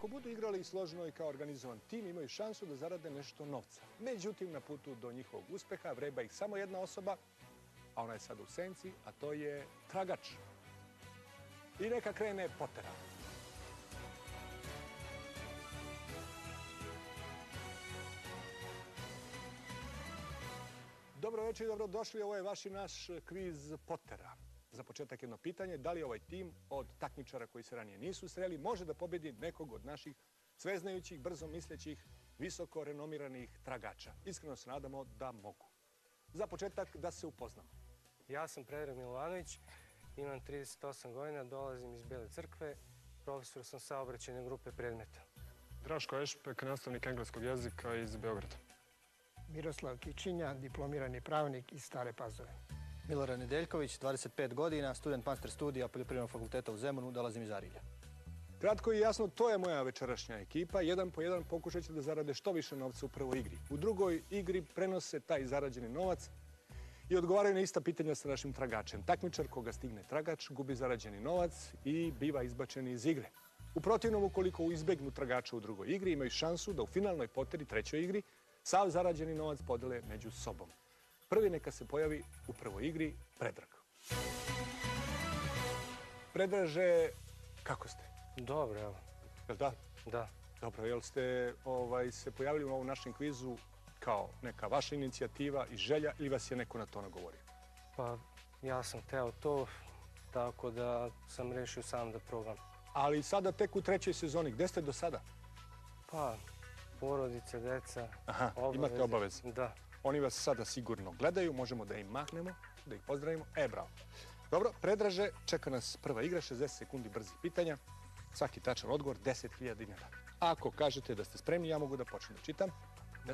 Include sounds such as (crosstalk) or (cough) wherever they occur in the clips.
ako budu igrali složno i kao organizovan tim, imaju šansu da zarade nešto novca. Međutim, na putu do njihovog uspeha vreba ih samo jedna osoba, a ona je sada u senci, a to je tragač. I neka krene potera. Dobro večer i dobrodošli. Ovo je vaš i naš kviz Potera. Za početak jedno pitanje. Da li ovaj tim od takmičara koji se ranije nisu sreli može da pobedi nekog od naših sveznajućih, brzo mislećih, visoko renomiranih tragača? Iskreno se nadamo da mogu. Za početak da se upoznamo. Ja sam Predrag Milovanović, imam 38 godina, dolazim iz Bele crkve, profesor sam saobraćajne grupe predmeta. Draško Ešpek, nastavnik engleskog jezika iz Beograda. Miroslav Kičinja, diplomirani pravnik iz Stare Pazove. Milorad Nedeljković, 25 godina, student master studija Poljoprivrednog fakulteta u Zemunu, dolazim iz Arilja. Kratko i jasno, to je moja večerašnja ekipa. Jedan po jedan pokušat će da zarade što više novca u prvoj igri. U drugoj igri prenose taj zarađeni novac i odgovaraju na ista pitanja sa našim tragačem. Takmičar koga stigne tragač gubi zarađeni novac i biva izbačen iz igre. U protivnom, ukoliko izbegnu tragača u drugoj igri, imaju šansu da u finalnoj poteri, trećoj igri, sav zarađeni novac podele među sobom. Prvi neka se pojavi u prvoj igri Predrag. Predraže, kako ste? Dobro, evo. Jel da? Da. Dobro, jel ste ovaj, se pojavili u ovom našem kvizu kao neka vaša inicijativa i želja ili vas je neko na to nagovorio? Pa ja sam teo to, tako da sam rešio sam da probam. Ali sada tek u trećoj sezoni, gde ste do sada? Pa, porodice, deca, Aha, imate obaveze. Da. Oni vas sada sigurno gledaju, možemo da im mahnemo, da ih pozdravimo. E, bravo. Dobro, Predraže, čeka nas prva igra, 60 sekundi brzih pitanja. Svaki tačan odgovor, 10.000 dinara. Ako kažete da ste spremni, ja mogu da počnem da čitam.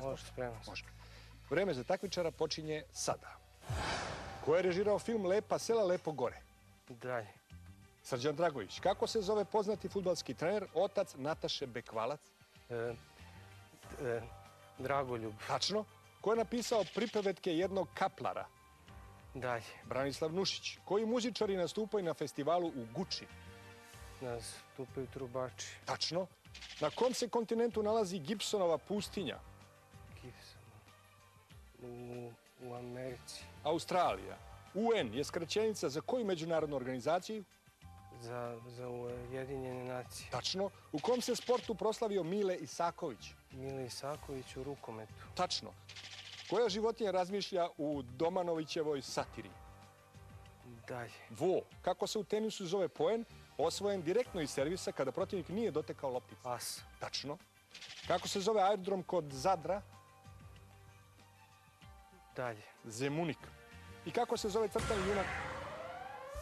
Može, spreman sam. Može. Vreme za takmičara počinje sada. Ko je režirao film Lepa sela, lepo gore? Dalje. Srđan Dragović. Kako se zove poznati futbalski trener, otac Nataše Bekvalac? E, e, Dragoljub. Tačno. Ko je napisao pripevetke jednog kaplara? Dalje. Branislav Nušić. Koji muzičari nastupaju na festivalu u Guči? Nastupaju trubači. Tačno. Na kom se kontinentu nalazi Gibsonova pustinja? Gibson. U, u Americi. Australija. UN je skraćenica za koju međunarodnu organizaciju? Za, za Ujedinjene nacije. Tačno. U kom se sportu proslavio Mile Isaković? Mile Isaković u rukometu. Tačno. Koja životinja razmišlja u Domanovićevoj satiri? Dalje. Vo. Kako se u tenisu zove poen? Osvojen direktno iz servisa kada protivnik nije dotekao lopticu. As. Tačno. Kako se zove aerodrom kod Zadra? Dalje. Zemunik. I kako se zove crtani junak?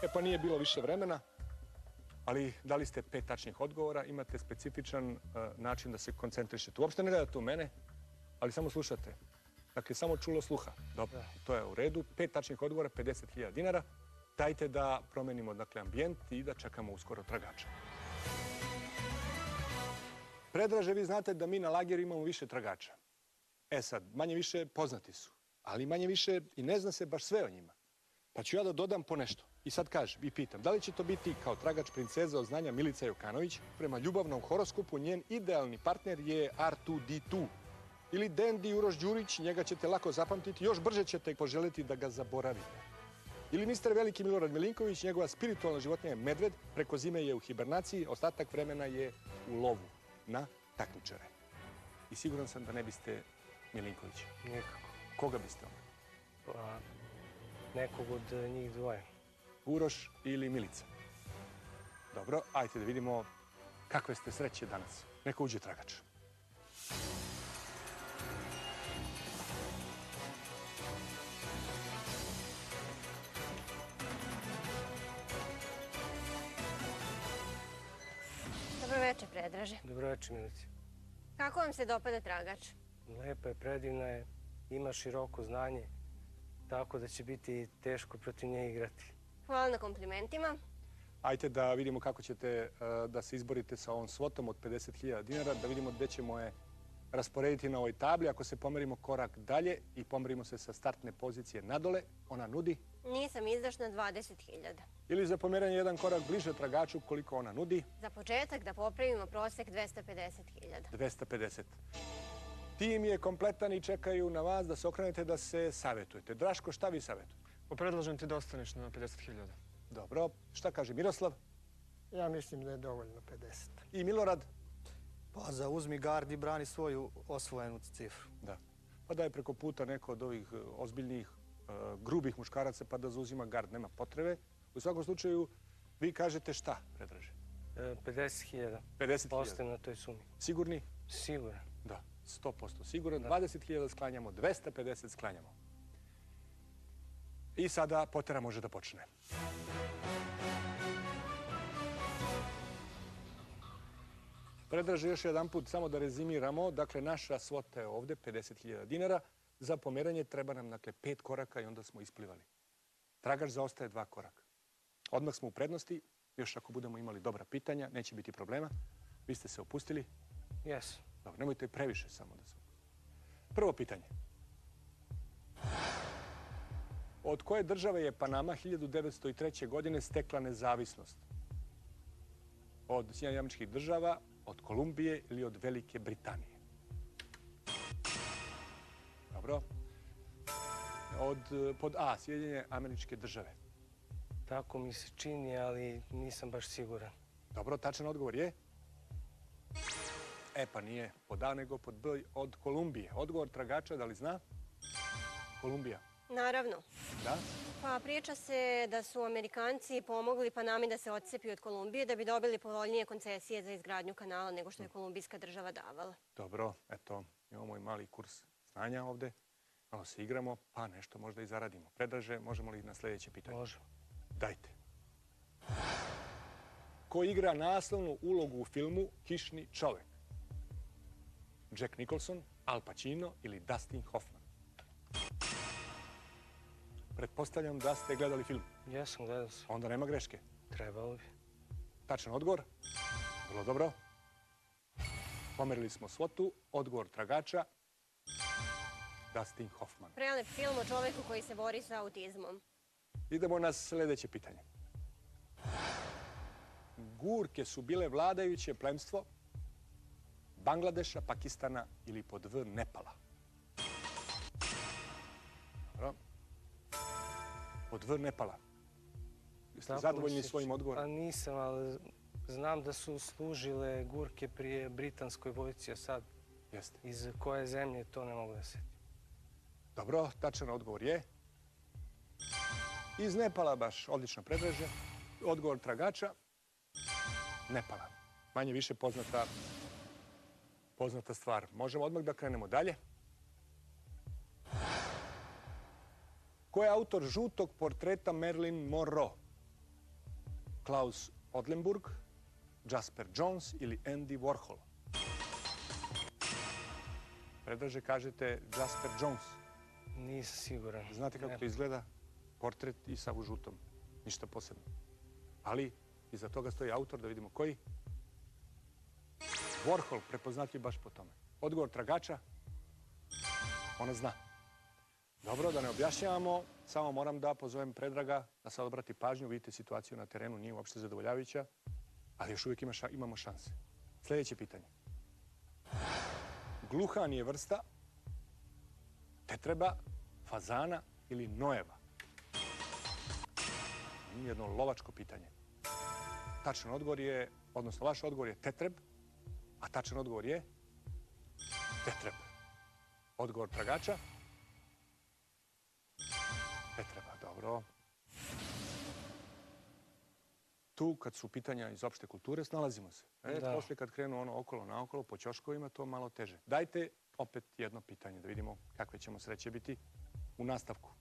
E pa nije bilo više vremena, ali dali ste pet tačnih odgovora, imate specifičan uh, način da se koncentrišete. Uopšte ne gledate u mene, ali samo slušate. Dakle, samo čulo sluha. Dobro, to je u redu. Pet tačnih odgovora, 50.000 dinara. Dajte da promenimo dakle, ambijent i da čekamo uskoro tragača. Predraže, vi znate da mi na lageru imamo više tragača. E sad, manje više poznati su, ali manje više i ne zna se baš sve o njima. Pa ću ja da dodam po nešto. I sad kažem i pitam, da li će to biti kao tragač princeza od znanja Milica Jokanović? Prema ljubavnom horoskopu njen idealni partner je R2D2. Ili Dendi Uroš Đurić, njega ćete lako zapamtiti, još brže ćete poželiti da ga zaboravite. Ili mister Veliki Milorad Milinković, njegova spiritualna životinja je medved, preko zime je u hibernaciji, ostatak vremena je u lovu na takmičare. I siguran sam da ne biste Milinković. Nikako. Koga biste onda? Pa, nekog od njih dvoje. Uroš ili Milica? Dobro, ajte da vidimo kakve ste sreće danas. Neko uđe tragač. Dobro večer, Predraže. Dobro večer, Milici. Kako vam se dopada tragač? Lepa je, predivna je, ima široko znanje, tako da će biti teško protiv nje igrati. Hvala na komplimentima. Ajte da vidimo kako ćete uh, da se izborite sa ovom svotom od 50.000 dinara, da vidimo gde ćemo je rasporediti na ovoj tabli. Ako se pomerimo korak dalje i pomerimo se sa startne pozicije nadole, ona nudi Nisam izdašna 20.000. Ili za pomeranje jedan korak bliže tragaču koliko ona nudi? Za početak da popravimo prosek 250.000. 250. Tim je kompletan i čekaju na vas da se okrenete da se savjetujete. Draško, šta vi savjetujete? Pa predlažem ti da ostaneš na 50.000. Dobro. Šta kaže Miroslav Ja mislim da je dovoljno 50. i Milorad? Pa zauzmi gard i brani svoju osvojenu cifru. Da. Pa da je preko puta neko od ovih e, ozbiljnih, e, grubih muškaraca pa da zauzima gard. Nema potrebe. U svakom slučaju, vi kažete šta, Predraže? E, 50.000. 50.000. Ostajem na toj sumi. Sigurni? Siguran. Da, 100% siguran. Da. 20.000 sklanjamo, 250 sklanjamo. I sada potera može da počne. Predraže još jedan put, samo da rezimiramo. Dakle, naša svota je ovde, 50.000 dinara. Za pomeranje treba nam, dakle, pet koraka i onda smo isplivali. Tragač zaostaje dva koraka. Odmah smo u prednosti. Još ako budemo imali dobra pitanja, neće biti problema. Vi ste se opustili. Jes. Dobro, nemojte previše samo da se... Prvo pitanje. Od koje države je Panama 1903. godine stekla nezavisnost? Od Sjedinjenih američkih država, od Kolumbije ili od Velike Britanije? Dobro. Od, pod A, Sjedinjene američke države. Tako mi se čini, ali nisam baš siguran. Dobro, tačan odgovor je? E pa nije pod A nego pod B od Kolumbije. Odgovor tragača, da li zna? Kolumbija. Naravno. Da? Pa priča se da su Amerikanci pomogli Panami da se odcepi od Kolumbije da bi dobili povoljnije koncesije za izgradnju kanala nego što je kolumbijska država davala. Dobro, eto, imamo i mali kurs znanja ovde. Malo se igramo, pa nešto možda i zaradimo. Predraže, možemo li na sljedeće pitanje? Može. Dajte. Ko igra naslovnu ulogu u filmu Kišni čovek? Jack Nicholson, Al Pacino ili Dustin Hoffman? Pretpostavljam da ste gledali film. Jesam, gledao sam. Onda nema greške. Trebalo bi. Tačan odgovor. Vrlo dobro. Pomerili smo svotu. Odgovor tragača. Dustin Hoffman. Prelep film o čoveku koji se bori sa autizmom. Idemo na sljedeće pitanje. Gurke su bile vladajuće plemstvo Bangladeša, Pakistana ili pod V Nepala. Dobro. Pod V Nepala. Jeste Tako mi zadovoljni se svojim odgovorom? Pa nisam, ali znam da su služile gurke prije britanskoj vojci, a sad Jeste. iz koje zemlje to ne mogu da se... Dobro, tačan odgovor je... Iz Nepala baš, odlično predraže. Odgovor tragača, Nepala. Manje više poznata, poznata stvar. Možemo odmah da krenemo dalje. Ko je autor žutog portreta Marilyn Monroe? Klaus Odlenburg, Jasper Jones ili Andy Warhol? Predraže kažete Jasper Jones. Nisam siguran. Znate kako Ne. to izgleda? Portret i sav u žutom. Ništa posebno. Ali iza toga stoji autor da vidimo koji. Warhol, prepoznatljiv baš po tome. Odgovor tragača? Ona zna. Dobro, da ne objašnjavamo, samo moram da pozovem Predraga da sad obrati pažnju. Vidite, situaciju na terenu nije uopšte zadovoljavajuća, ali još uvijek ima imamo šanse. Sljedeće pitanje. Gluhan je vrsta tetreba, fazana ili nojeva? Jedno lovačko pitanje. Tačan odgovor je, odnosno vaš odgovor je tetreb, a tačan odgovor je tetreb. Odgovor tragača? Tetreba, dobro. Tu, kad su pitanja iz opšte kulture, snalazimo se. E, Da. Posle kad krenu ono okolo naokolo po ćoškovima, to malo teže. Dajte opet jedno pitanje da vidimo kakve ćemo sreće biti u nastavku.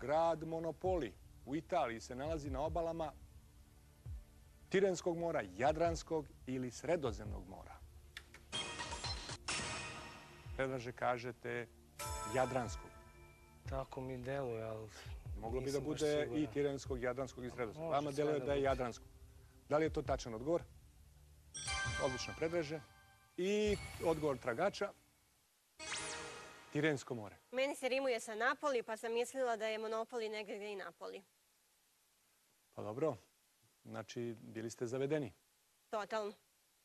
Grad Monopoli u Italiji se nalazi na obalama Tirenskog mora, Jadranskog ili Sredozemnog mora. Predraže kažete Jadranskog. Tako mi deluje, ali Moglo bi da bude i. Tirenskog, Jadranskog i. Može Vama deluje da je. Jadranskog. Da li je to tačan odgovor? Odlično predraže. I odgovor tragača. Tirensko more. Meni se rimuje sa Napoli, pa sam mislila da je Monopoli negdje gdje i Napoli. Pa dobro, znači bili ste zavedeni. Totalno.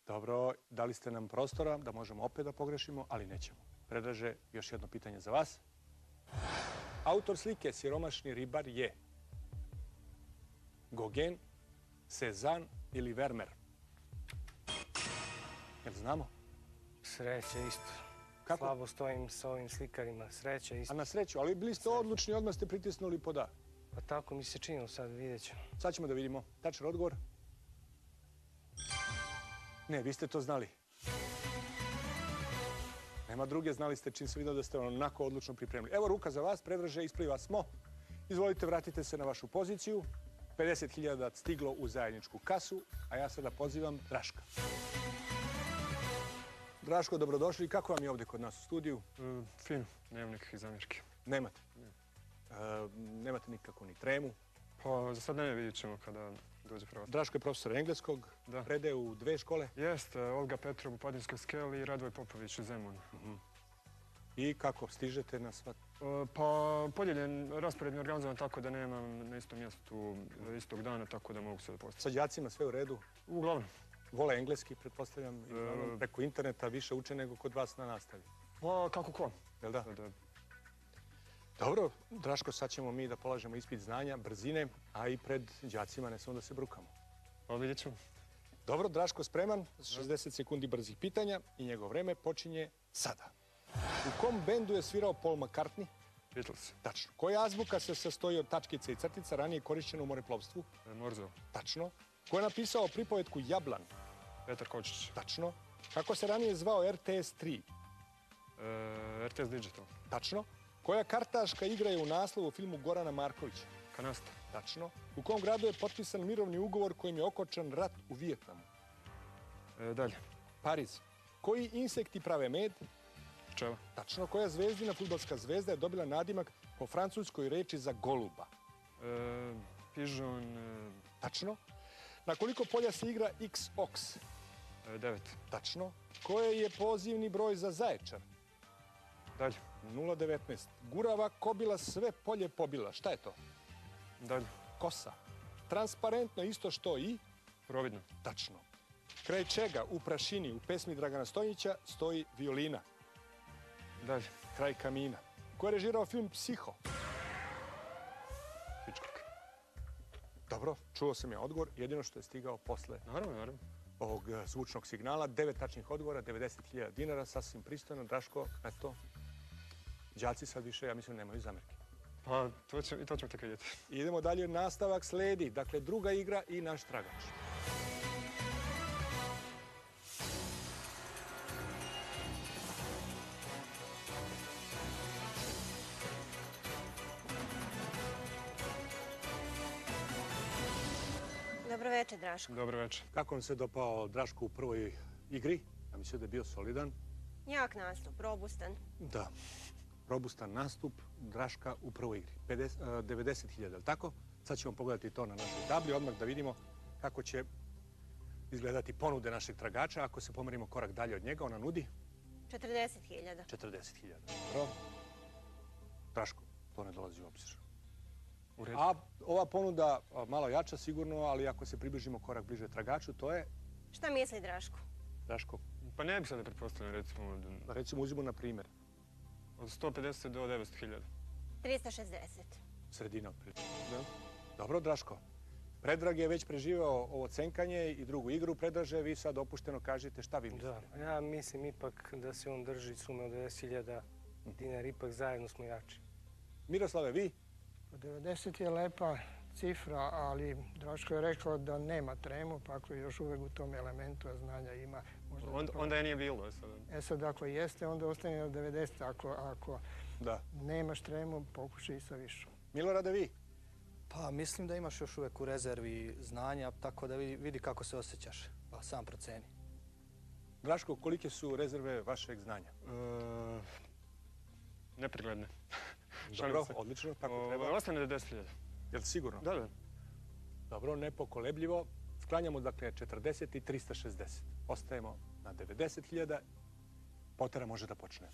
Dobro, dali ste nam prostora da možemo opet da pogrešimo, ali nećemo. Predraže, još jedno pitanje za vas. Autor slike Siromašni ribar je Gogen, Cezanne ili Vermeer? Jel znamo? Sreće isto. Kako? Slabo stojim s ovim slikarima. Sreće A isto. na sreću, ali bili ste odlučni, odmah ste pritisnuli po da. Pa tako mi se činilo sad, vidjet ćemo. Sad ćemo da vidimo. Tačan odgovor. Ne, vi ste to znali. Nema druge, znali ste čim se vidio da ste onako odlučno pripremili. Evo ruka za vas, predraže, ispliva smo. Izvolite, vratite se na vašu poziciju. 50.000 stiglo u zajedničku kasu, a ja sada pozivam Draška. Draško, dobrodošli. Kako vam je ovdje kod nas u studiju? E, fin, nemam nikakvih zamjerki. Nemate. E, nemate nikakvu ni tremu. Pa za sad ne vidjet ćemo kada dođe pravo. Draško je profesor engleskog, Da. predaje u dve škole. Jest, Olga Petrov u Padinskoj skeli i Radvoj Popović u Zemunu. I kako stižete na sva... E, Pa podijeljen, raspored mi organizovan tako da nemam na istom mjestu e, istog dana, tako da mogu se postaviti. Sa đacima sve u redu? Uglavnom, Vole engleski, pretpostavljam, E, uglavnom preko interneta više uče nego kod vas na nastavi. pa kako ko? Jel da? Da, Dobro, Draško, sad ćemo mi da polažemo ispit znanja, brzine, a i pred đacima ne samo da se brukamo. pa vidjet ćemo. Dobro, Draško spreman, 60 sekundi brzih pitanja i njegov vreme počinje sada. U kom bendu je svirao Paul McCartney? Beatles, Tačno. Koja azbuka se sastoji od tačkice i crtica ranije korišćena u moreplovstvu? e, Morzov, Tačno. Ko je napisao pripovetku Jablan? Petar Kočić, Tačno. Kako se ranije zvao RTS 3? e, RTS Digital, Tačno. Koja kartaška igra je u naslovu filmu Gorana Markovića? Kanasta, Tačno. U kom gradu je potpisan mirovni ugovor kojim je okočan rat u Vijetnamu? e, dalje, Pariz. Koji insekti prave med? Pčela, Tačno. Koja zvezdina futbolska zvezda je dobila nadimak po francuskoj reči za goluba? e, Pižon, e, Tačno. Na koliko polja se igra X-Ox? devet, Tačno. Koji je pozivni broj za zaječar? dalje, 019. Gurava kobila sve polje pobila. Šta je to? dalje, Kosa. Transparentno isto što i providno, tačno. Kraj čega u prašini u pesmi Dragana Stojnića stoji violina. dalje, Kraj kamina. Ko je režirao film Psiho? Hitchcock. Dobro, čuo sam ja odgovor. Jedino što je stigao posle Naravno, naravno. ovog eh, zvučnog signala. Devet tačnih odgovora, 90.000 dinara, sasvim pristojno. Draško, eto, đaci sad više, ja mislim, nemaju zamerke. Pa to će, i to ćemo tek vidjeti. (laughs) Idemo dalje, nastavak sledi. Dakle, druga igra i naš tragač. Dobro večer, Draško. Dobro večer. Kako vam se dopao Draško u prvoj igri? Ja mislim da je bio solidan. Jak nastup, robustan. Da. Robustan nastup Draška u prvoj igri. 50, eh, 90.000, je li tako? Sad ćemo pogledati to na našoj tabli, odmah da vidimo kako će izgledati ponude našeg tragača. Ako se pomerimo korak dalje od njega, ona nudi 40.000. 40.000. Dobro. Draško, to ne dolazi u obzir. U redu. A ova ponuda malo jača sigurno, ali ako se približimo korak bliže tragaču, to je, Šta misli Draško? Draško, Pa ne bih sada pretpostavljam recimo recimo uzimo na primjer, od 150 do 900 hiljada. 360. sredina otprilike. Dobro, Draško. Predrag je već preživao ovo cenkanje i drugu igru. Predraže, vi sad opušteno kažete šta vi mislite. Da, ja mislim ipak da se on drži sume od 90.000 dinara, ipak zajedno smo jači. Miroslave, vi? 90 je lepa cifra, ali Draško je rekao da nema tremu, pa ako je još uvijek u tom elementu, znanja ima, možda... Onda, onda je nije bilo. e, Sad. E sad, ako jeste, onda ostane na 90. Ako, ako Da. nemaš tremu, pokušaj sa više. Milorade, vi? Pa mislim da imaš još uvijek u rezervi znanja, tako da vidi, vidi kako se osjećaš. Pa sam proceni. Draško, kolike su rezerve vašeg znanja? E, nepregledne. Dobro, odlično, tako Ovaj, treba. Ostane na 10 hiljada. Jel sigurno? Da, da. Dobro, nepokolebljivo. Sklanjamo dakle 40 i 360. Ostajemo na 90.000. Potera može da počne.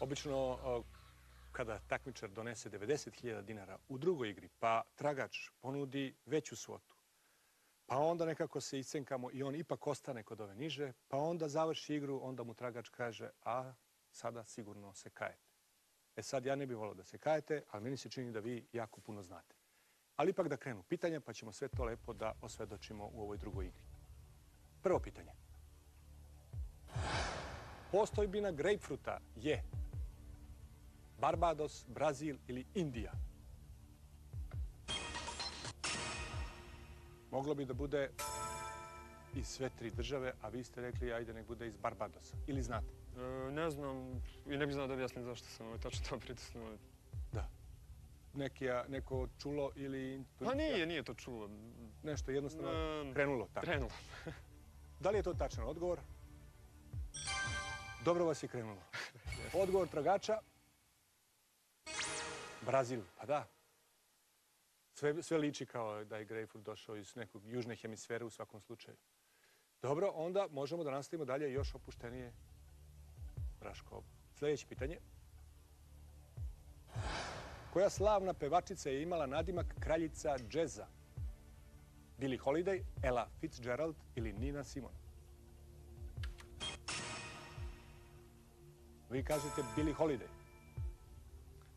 Obično o, kada takmičar donese 90.000 dinara u drugoj igri, pa tragač ponudi veću svotu, pa onda nekako se iscenkamo i on ipak ostane kod ove niže, pa onda završi igru, onda mu tragač kaže, a sada sigurno se kajete. E sad ja ne bih volio da se kajete, ali meni se čini da vi jako puno znate. Ali ipak da krenu pitanja, pa ćemo sve to lepo da osvedočimo u ovoj drugoj igri. Prvo pitanje. Postojbina grejpfruta je Barbados, Brazil ili Indija? Moglo bi da bude iz sve tri države, a vi ste rekli ajde nek bude iz Barbadosa. Ili znate? E, ne znam i ne bih znao da objasnim zašto sam tačno to pritisnuo. Neki, neko čulo ili... Pa nije, nije to čulo. Nešto jednostavno krenulo tako. Krenulo. Da li je to tačan odgovor? Dobro vas je krenulo. Odgovor tragača? Brazil, pa da. Sve, sve liči kao da je grejpfrut došao iz nekog južne hemisfere u svakom slučaju. Dobro, onda možemo da nastavimo dalje još opuštenije. Braško. Sljedeće pitanje. Koja slavna pevačica je imala nadimak kraljica džeza? Billie Holiday, Ella Fitzgerald ili Nina Simon? Vi kažete Billie Holiday.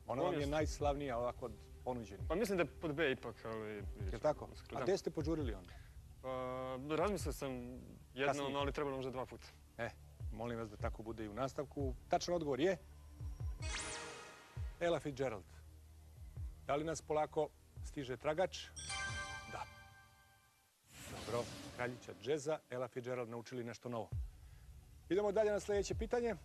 Ona vam je najslavnija ovako od ponuđenih. Pa mislim da je pod B ipak, ali... Je tako? A gde ste požurili onda? Pa, razmislio sam jednom, Kasnije. ali trebalo možda dva puta. E, molim vas da tako bude i u nastavku. Tačan odgovor je... Ella Fitzgerald. Da li nas polako stiže tragač? Da. Dobro, kraljića džeza, Ella Fitzgerald naučili nešto novo. Idemo dalje na sljedeće pitanje.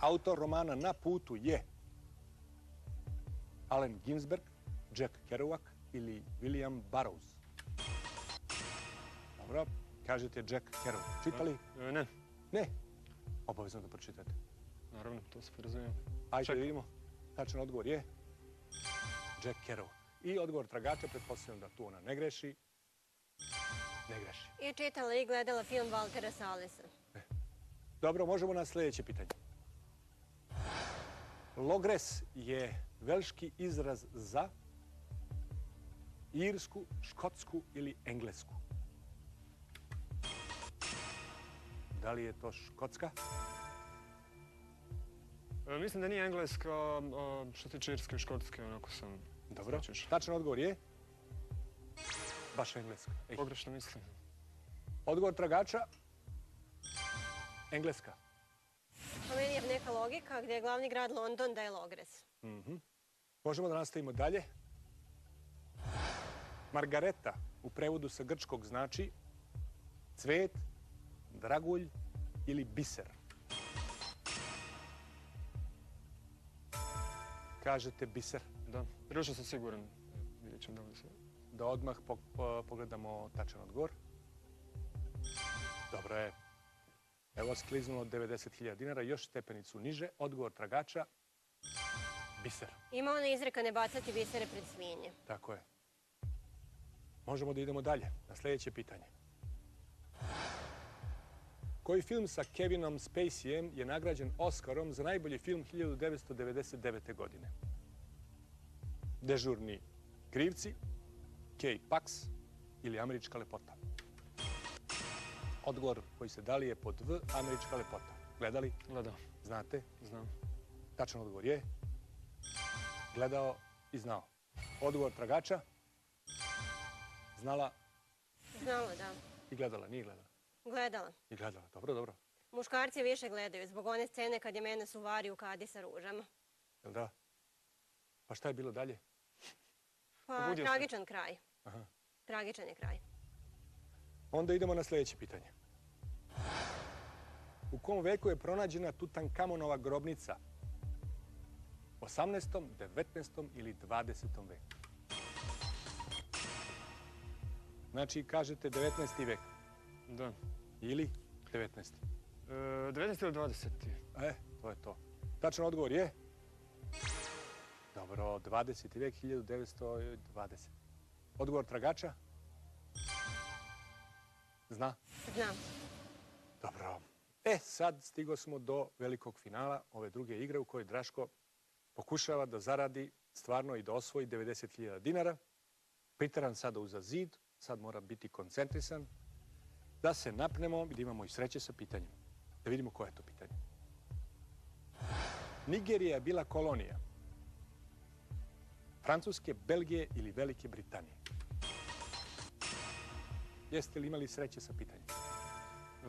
Autor romana Na putu je Allen Ginsberg, Jack Kerouac ili William Burroughs. Dobro, kažete Jack Kerouac. Čitali? Ne, Ne. Obavezno da pročitate. naravno, to se razumijem. Ajde vidimo. Tačan odgovor je Jack Kerouac. I odgovor tragača, pretpostavljam da tu ona ne greši. Ne greši. I čitala i gledala film Valtera Salesa. Dobro, možemo na sljedeće pitanje. Logres je velški izraz za irsku, škotsku ili englesku. Da li je to škotska? E, mislim da nije engleska, što se tiče irske i škotske, onako sam... Dobro. Znači, Tačan odgovor je baš engleska. Ej. Pogrešno mislim. Odgovor tragača engleska. Po meni je neka logika gdje je glavni grad London da je Logres. Mhm. Možemo da nastavimo dalje. Margareta u prevodu sa grčkog znači cvet, dragulj ili biser. Kažete biser. Da, prilično sam siguran. Vidjet ćemo da li se... Da odmah po- po- pogledamo tačan odgovor. Dobro je. Evo skliznulo 90.000 dinara, još stepenicu niže. Odgovor tragača, biser. Ima ona izreka ne bacati bisere pred svinje. Tako je. Možemo da idemo dalje, na sljedeće pitanje. Koji film sa Kevinom Spaceyem je nagrađen Oscarom za najbolji film 1999. godine? Dežurni krivci, Kay Pax ili Američka lepota? Odgovor koji se dali je pod V, Američka lepota. Gledali? Gleda, Znate? znam. Tačan odgovor je gledao i znao. Odgovor tragača znala Znala, da. i gledala, nije gledala. Gledala. I gledala, dobro, dobro. Muškarci više gledaju zbog one scene kad je mene suvari u kadi sa ružama. Jel da? Pa šta je bilo dalje? Pa, Probudio se. tragičan kraj. Aha. Tragičan je kraj. Onda idemo na sljedeće pitanje. U kom veku je pronađena Tutankamonova grobnica? 18., 19. ili 20. veku? Znači, kažete 19. vek Da. Ili 19. E, 19. ili 20. E, to je to. Tačan odgovor je? Dobro, 20. vek, 1920. Odgovor tragača? Zna? Znam. Dobro. E, sad stigo smo do velikog finala ove druge igre u kojoj Draško pokušava da zaradi stvarno i da osvoji 90.000 dinara. Priteran sada uza zid, sad mora biti koncentrisan, da se napnemo da imamo i sreće sa pitanjem. Da vidimo koje je to pitanje. Nigerija je bila kolonija Francuske, Belgije ili Velike Britanije. Jeste li imali sreće sa pitanjem? E,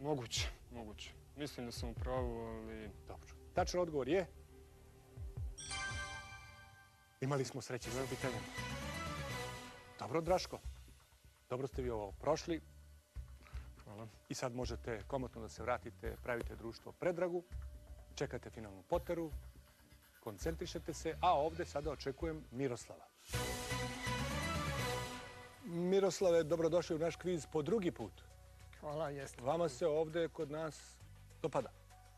moguće, moguće. Mislim da sam u pravu, ali... Dobro. Tačan odgovor je... Imali smo sreće sa pitanjem. Dobro, Draško. Dobro ste vi ovo prošli Hvala. i sad možete komotno da se vratite, pravite društvo predragu, čekate finalnu poteru, koncentrišete se, a ovde sada očekujem Miroslava. Miroslave, dobrodošli u naš kviz po drugi put. Hvala, jeste. Vama se ovde kod nas dopada.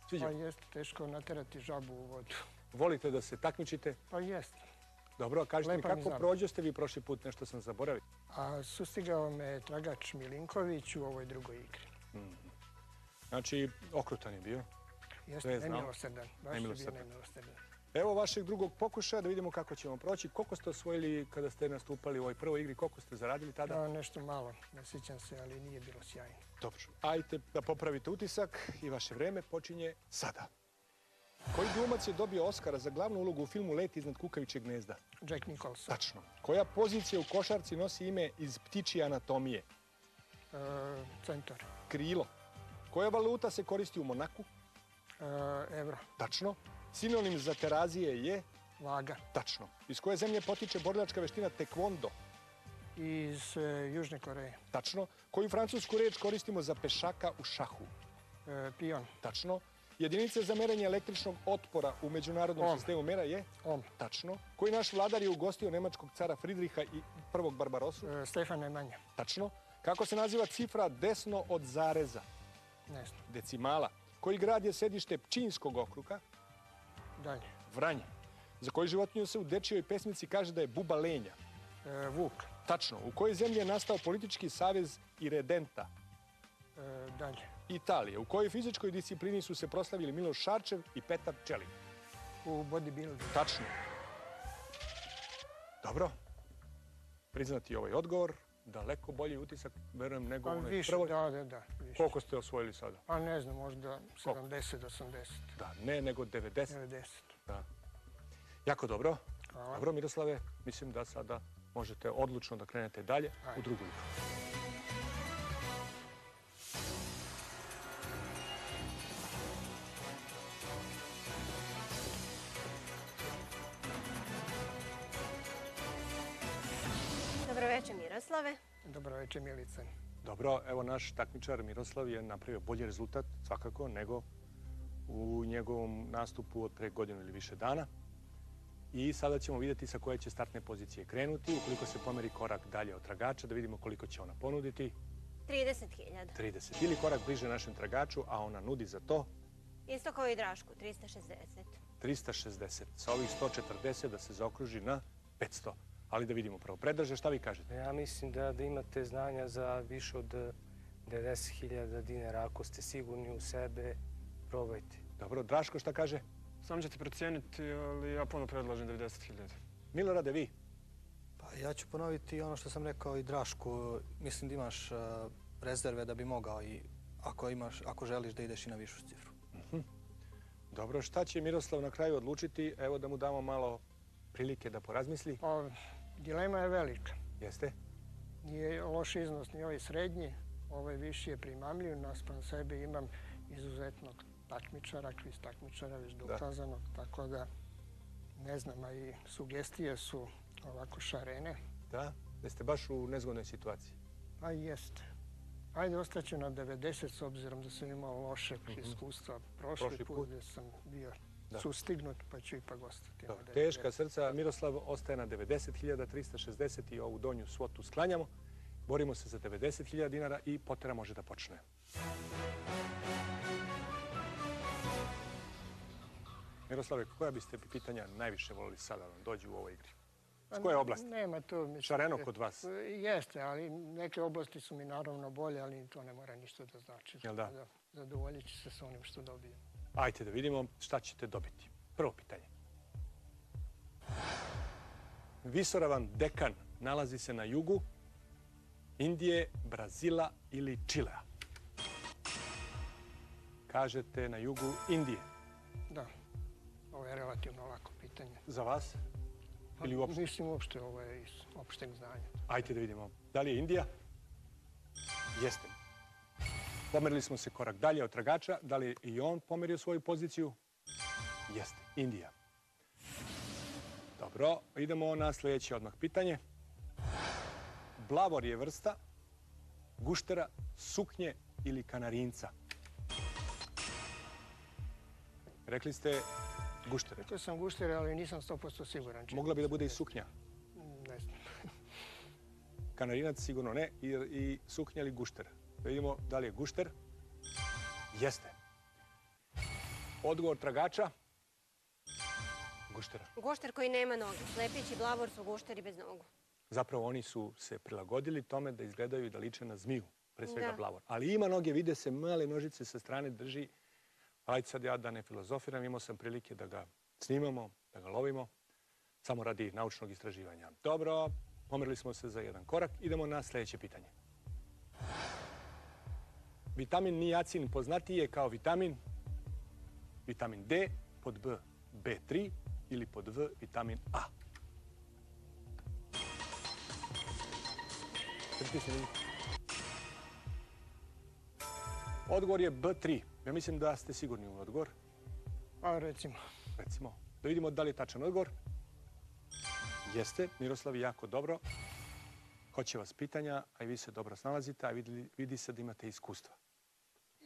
Sviđa. Pa jeste teško naterati žabu u vodu. Volite da se takmičite? Pa jeste. Dobro, kažite mi Lepa mi kako zabava. prođoste vi prošli put, nešto sam zaboravio. A sustigao me tragač Milinković u ovoj drugoj igri. Znači, okrutan je bio. Jeste, je nemilosrdan. Baš je bio Nemilosrdan. nemilosrdan. Evo vašeg drugog pokušaja da vidimo kako ćemo proći. Koliko ste osvojili kada ste nastupali u ovoj prvoj igri? Koliko ste zaradili tada? Da, nešto malo, ne sjećam se, ali nije bilo sjajno. Dobro. Ajte da popravite utisak i vaše vreme počinje sada. Koji glumac je dobio Oscara za glavnu ulogu u filmu Let iznad kukavičeg gnezda? Jack Nicholson. Tačno. Koja pozicija u košarci nosi ime iz ptičije anatomije? E, centar. Krilo. Koja valuta se koristi u Monaku? E, evro. Tačno. Sinonim za terazije je? Vaga. Tačno. Iz koje zemlje potiče borilačka veština tekvondo? Iz e, Južne Koreje. Tačno. Koju francusku reč koristimo za pešaka u šahu? E, pion. Tačno. Jedinice za merenje električnog otpora u međunarodnom Ohm. sistemu mera je? Om. Tačno. Koji naš vladar je ugostio nemačkog cara Fridriha i prvog Barbarosu? E, Stefan Nemanja. Tačno. Kako se naziva cifra desno od zareza? Ne znam. Decimala. Koji grad je sedište Pčinskog okruga? Dalje. Vranje. Za koju životinju se u dečijoj pesmici kaže da je buba lenja? E, Vuk. Tačno. U kojoj zemlji je nastao politički savez Iredenta? E, dalje. Italije. U kojoj fizičkoj disciplini su se proslavili Miloš Šarčev i Petar Čelik? U bodybuildingu. Tačno. Dobro. Priznati ovaj odgovor. Daleko bolji utisak, verujem, nego Pa onaj više, prvoj. da, da, da. Više. Koliko ste osvojili sada? Pa ne znam, možda 70, 80, Da, ne, nego 90. 90. Da. Jako dobro. Hvala. Dobro, Miroslave, mislim da sada možete odlučno da krenete dalje u drugu igru. Miroslave. Dobro večer, Milice. Dobro, evo naš takmičar Miroslav je napravio bolji rezultat svakako nego u njegovom nastupu od pre godinu ili više dana. I sada ćemo vidjeti sa koje će startne pozicije krenuti. Ukoliko se pomeri korak dalje od tragača, da vidimo koliko će ona ponuditi. 30.000. 30. Ili korak bliže našem tragaču, a ona nudi za to Isto kao i Drašku, 360. 360. Sa ovih 140 da se zaokruži na 500. Ali da vidimo prvo. Predraže, šta vi kažete? Ja mislim da, da imate znanja za više od eh, 90.000 dinara. Ako ste sigurni u sebe, probajte. Dobro, Draško šta kaže? Sam ćete procijeniti, ali ja puno predlažem 90.000. Milorade, vi? Pa ja ću ponoviti ono što sam rekao i Drašku. Mislim da imaš uh, rezerve da bi mogao i ako, imaš, ako želiš da ideš i na višu cifru. Dobro, šta će Miroslav na kraju odlučiti? Evo da mu damo malo prilike da porazmisli. Pa, dilema je velika. Jeste? Nije loš iznos ni ovaj srednji, ovaj viši je primamljiv, naspram sebe imam izuzetnog takmičara, kviz takmičara već dokazanog, tako da ne znam, a i sugestije su ovako šarene, Da? Jeste baš u nezgodnoj situaciji. pa jeste. Ajde, ostaću na 90 s obzirom da sam imao loše iskustva prošli, Prošli put put. gdje sam bio Da. sustignut, pa ću ipak ostati. Na teška 90. srca. Miroslav ostaje na 90.360 i ovu donju svotu sklanjamo. Borimo se za 90.000 dinara i potera može da počne. Miroslave, koja biste pitanja najviše volili sada da vam dođu u ovoj igri? S koje oblasti? Nema to. Mislim, Šareno kod vas? E, Jeste, ali neke oblasti su mi naravno bolje, ali to ne mora ništa da znači. Jel da? Zadovoljit ću se s onim što dobijem. Ajde da vidimo šta ćete dobiti. Prvo pitanje. Visoravan dekan nalazi se na jugu Indije, Brazila ili Čilea. Kažete na jugu Indije. Da, ovo je relativno lako pitanje. Za vas? Ili Pa, uopšte? Mislim uopšte, ovo je iz opšteg znanja. Ajde da vidimo. Da li je Indija? Jeste. Pomerili smo se korak dalje od tragača. Da li je i on pomerio svoju poziciju? Jeste. Indija. Dobro, idemo na sljedeće odmah pitanje. Blavor je vrsta guštera, suknje ili kanarinca. Rekli ste guštere. To sam gušter, ali nisam 100% siguran. Mogla bi da bude i suknja. Ne znam. Kanarinac sigurno ne i, i suknja ili gušter. Vidimo da li je gušter. Jeste. Odgovor tragača. Guštera. Gušter koji nema noge. Slepić i blavor su gušteri bez nogu. Zapravo oni su se prilagodili tome da izgledaju i da liče na zmiju. Pre svega Da. blavor. Ali ima noge, vide se male nožice sa strane drži. Ajde sad ja da ne filozofiram, imao sam prilike da ga snimamo, da ga lovimo. Samo radi naučnog istraživanja. Dobro, pomerili smo se za jedan korak. Idemo na sljedeće pitanje. Vitamin niacin poznatiji je kao vitamin vitamin D, pod B B3 ili pod V vitamin A. Odgovor je B3. Ja mislim da ste sigurni u odgovor. A recimo, Recimo, da vidimo da li je tačan odgovor. Jeste, Miroslav, jako dobro. Hoće vas pitanja, a i vi se dobro snalazite, a vidi, vidi se da imate iskustva.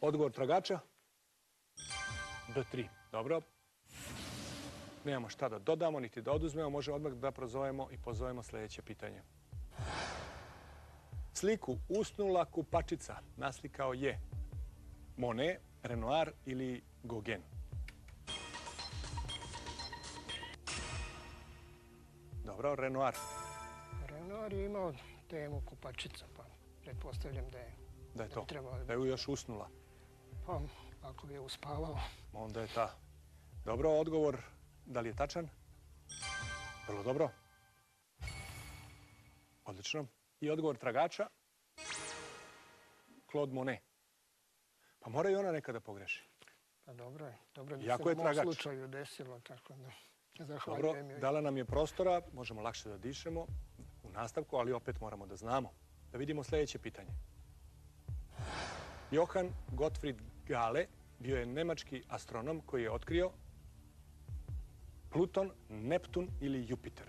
Odgovor tragača? B3. Dobro. Nemamo šta da dodamo, niti da oduzmemo. Možemo odmah da prozovemo i pozovemo sljedeće pitanje. Sliku usnula kupačica naslikao je Monet, Renoir ili Gauguin. Dobro, Renoir. Renoir je imao temu kupačica, pa pretpostavljam da je, Da je da to. trebalo da je ju još usnula. Pa, ako je uspavao. Onda je ta. Dobro, odgovor. Da li je tačan? Vrlo dobro. Odlično. I odgovor tragača? Claude Monet. Pa mora i ona nekada pogreši. Pa dobro je. Dobro da Jako se u mom slučaju desilo, tako da Dobro, dala nam je prostora, možemo lakše da dišemo u nastavku, ali opet moramo da znamo. Da vidimo sljedeće pitanje. Johann Gottfried Gale bio je nemački astronom koji je otkrio Pluton, Neptun ili Jupiter.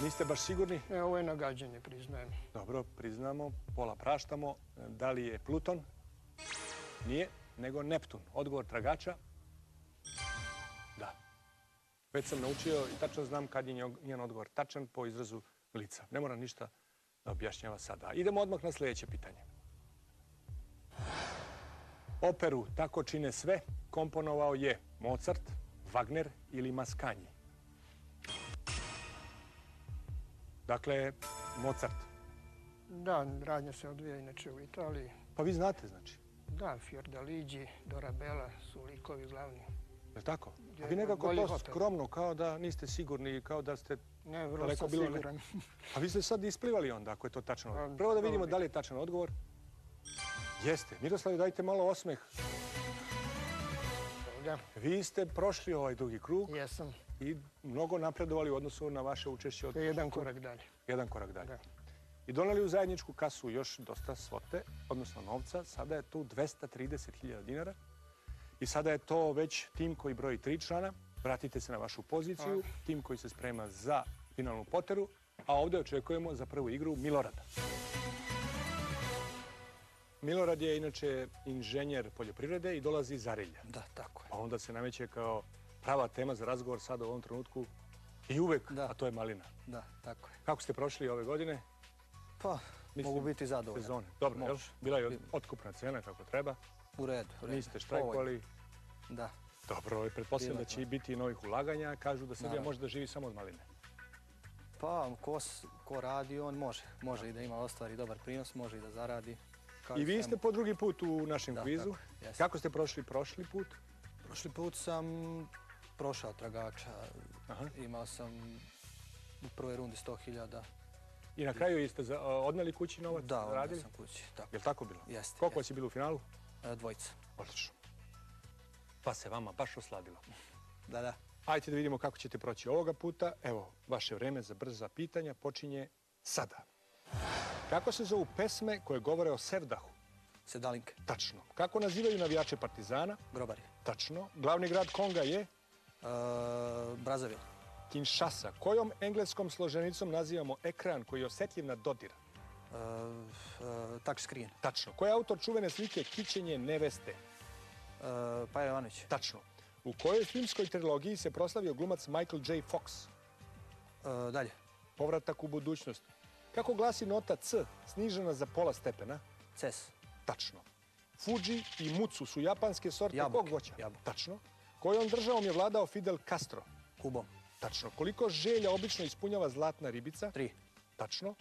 Niste baš sigurni? E, ovo je nagađanje, priznajem. Dobro, priznamo, pola praštamo. Da li je Pluton? Nije, nego Neptun. Odgovor tragača? Da. Već sam naučio i tačno znam kad je njen odgovor tačan po izrazu lica. Ne mora ništa objašnjava sada. Idemo odmah na sljedeće pitanje. Operu Tako čine sve komponovao je Mozart, Wagner ili Maskanji. Dakle, Mozart. Da, radnja se odvija inače u Italiji. Pa vi znate, znači. Da, Fiordaligi, Dorabella su likovi glavni. Je li tako? A vi nekako to skromno, kao da niste sigurni, kao da ste... Ne, vrlo Daleko sam bilo ne- siguran. A vi ste sad isplivali onda, ako je to tačno. Pa, Prvo da vidimo da li je tačan odgovor. Jeste. Miroslav, dajte malo osmeh. Da, Vi ste prošli ovaj dugi krug jesam. i mnogo napredovali u odnosu na vaše učešće od jedan korak dalje. jedan korak dalje. Da. I doneli u zajedničku kasu još dosta svote, odnosno novca. Sada je tu 230.000 dinara. I sada je to već tim koji broji tri člana. Vratite se na vašu poziciju. Tim koji se sprema za finalnu poteru. A ovdje očekujemo za prvu igru Milorada. Milorad je inače inženjer poljoprivrede i dolazi iz Zarilja. Da, tako je. Pa onda se nameće kao prava tema za razgovor sada u ovom trenutku i uvek, Da. a to je malina. Da, tako je. Kako ste prošli ove godine? Pa, Mislim, mogu biti zadovoljan. Sezone. Dobro, jel? Bila je otkupna cena kako treba. U redu. u redu. Niste štrajkovali. Da. Dobro, i pretpostavljam da će i biti novih ulaganja. Kažu da Srbija može da živi samo od maline. Pa, ko, ko radi, on može. Može i da ima ostvari dobar prinos, može i da zaradi. I vi ste po drugi put u našem Da, kvizu. tako. Kako ste prošli prošli put? Prošli put sam prošao tragača. Aha. Imao sam u prvoj rundi 100.000. I na kraju jeste za, odneli kući novac? Da, odneo radili? sam kući. Tako. Je li tako bilo? Jeste. Koliko vas je bilo u finalu? E, Dvojica. Odlično. Pa se vama baš osladilo. Da, da. Ajde da vidimo kako ćete proći ovoga puta. Evo, vaše vreme za brza pitanja počinje sada. Kako se zovu pesme koje govore o Sevdahu? Sedalinke. Tačno. Kako nazivaju navijače Partizana? Grobari. Tačno. Glavni grad Konga je E, Brazavil. Kinshasa. Kojom engleskom složenicom nazivamo ekran koji je osjetljiv na dodir? E, e, touch screen. Tačno. Ko je autor čuvene slike Kićenje neveste? Paja Jovanović. Tačno. U kojoj filmskoj trilogiji se proslavio glumac Michael J. Fox? E, dalje. Povratak u budućnost. Kako glasi nota C snižena za pola stepena? Ces. Tačno. Fuji i Mutsu su japanske sorte Jabuke. kog voća? Jabuke. Tačno. Kojom državom je vladao Fidel Castro? Kubom. Tačno. Koliko želja obično ispunjava zlatna ribica? Tri. Tačno.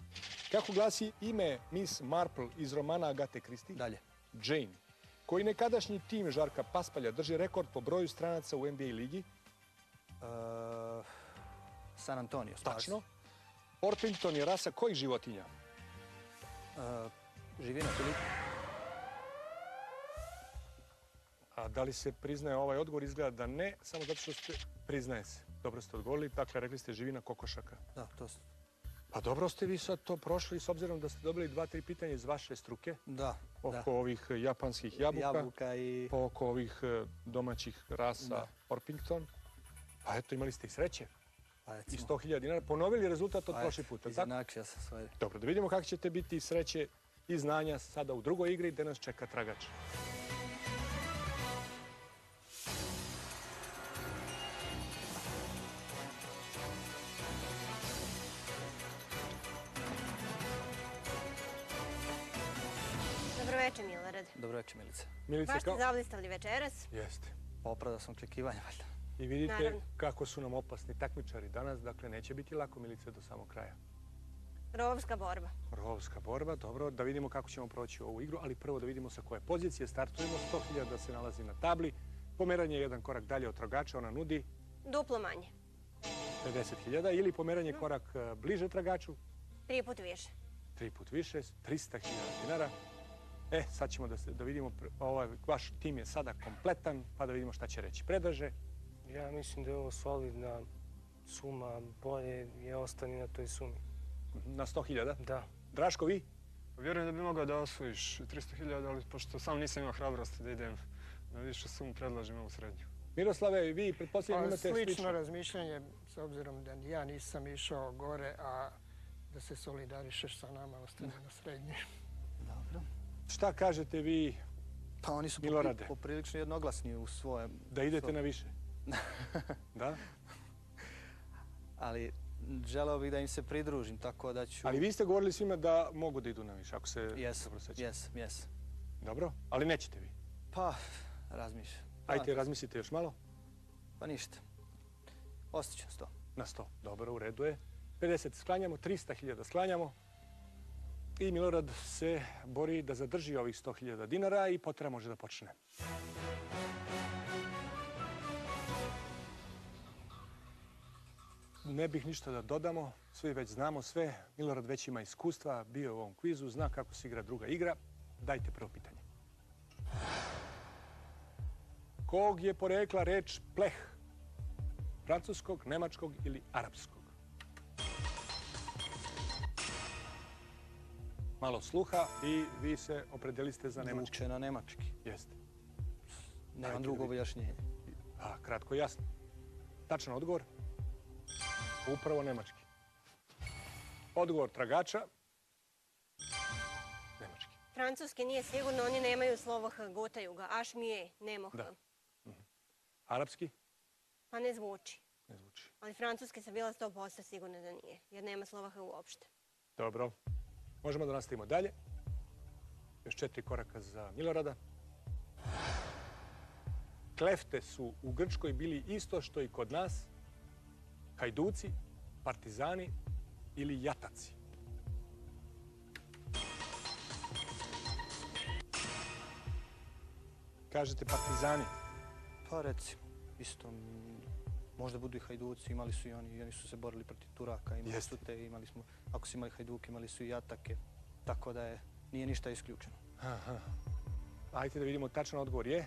Kako glasi ime Miss Marple iz romana Agate Christie? Dalje. Jane. Koji nekadašnji tim Žarka Paspalja drži rekord po broju stranaca u NBA ligi? E, San Antonio. Spurs. Tačno. Orpington je rasa kojih životinja? E, živina. A da li se priznaje ovaj odgovor? Izgleda da ne, samo zato što ste... Priznaje se. Dobro ste odgovorili. Dakle, rekli ste živina kokošaka. Da, to s- Pa dobro ste vi sad to prošli s obzirom da ste dobili dva, tri pitanja iz vaše struke Da, oko da. ovih eh, japanskih jabuka, Jabuka i... pa oko ovih eh, domaćih rasa Da. Orpington. Pa eto, imali ste i sreće Pa i recimo, 100.000 dinara. Ponovili rezultat od pa prošli puta. Izjednačio sam svoje. Dobro, da vidimo kako ćete biti sreće i znanja sada u drugoj igri gde nas čeka tragač. Dobro večer, Milice. Milice, Baš ste zablistali večeras. Jeste. Opravdao sam očekivanja, valjda. I vidite Naravno. kako su nam opasni takmičari danas, dakle neće biti lako Milice do samog kraja. Rovska borba. Rovska borba, dobro, da vidimo kako ćemo proći ovu igru, ali prvo da vidimo sa koje pozicije startujemo. 100.000 se nalazi na tabli, pomeranje je jedan korak dalje od tragača, ona nudi Duplo manje. 50.000 ili pomeranje korak e, bliže tragaču, Tri put više. tri put više, 300.000 dinara. E, sad ćemo da, se, da vidimo, ovaj, vaš tim je sada kompletan, pa da vidimo šta će reći. Predraže, Ja mislim da je ovo solidna suma, bolje je ostani na toj sumi. na 100.000. Da. Draško, vi? Vjerujem da bi mogao da osvojiš 300.000, ali pošto sam nisam imao hrabrosti da idem na više sumu, predlažem ovu srednju. Miroslave, vi pretpostavljam Pa, imate slično slično. razmišljanje, s obzirom da ja nisam išao gore, a da se solidarišeš sa nama, ostane na srednje. Šta kažete vi Pa oni su Milorade. popri- poprilično jednoglasni u svojem, da idete na više? (laughs) da? ali želeo bih da im se pridružim, tako da ću... Ali vi ste govorili svima da mogu da idu na više, ako se Jes, dobro sećam. jes, jes. Dobro, ali nećete vi. Pa, razmišljam. Pa, Ajde, razmislite još malo. Pa ništa. Ostaću s to. Na 100. Dobro, u redu je. 50 sklanjamo, 300.000 sklanjamo. I Milorad se bori da zadrži ovih 100.000 dinara i potra može da počne. Ne bih ništa da dodamo, svi već znamo sve. Milorad već ima iskustva, bio je u ovom kvizu, zna kako se igra druga igra. Dajte prvo pitanje. Kog je porekla reč pleh? Francuskog, nemačkog ili arapskog? Malo sluha i vi se opredeliste za nemački. Vuče na nemački. Jeste. Nemam drugo objašnjenje. A, kratko i jasno. Tačan odgovor? Upravo nemački. Odgovor tragača? Nemački. Francuski nije sigurno, oni nemaju slovo H, gutaju ga. Aš mi je, nemo H. Da. Arapski? Pa ne zvuči. Ne zvuči. Ali francuski sam bila 100% sigurna da nije, jer nema slova H uopšte. Dobro. Možemo da nastavimo dalje. Još četiri koraka za Milorada. klefte su u Grčkoj bili isto što i kod nas, hajduci, partizani ili jataci? Kažete partizani. Pa recimo, isto, možda budu i hajduci, imali su i oni, i oni su se borili protiv Turaka, imali Jeste. su te, imali smo, ako su imali hajduke, imali su i atake, tako da je, nije ništa isključeno. Aha. Ajde da vidimo tačan odgovor. Je?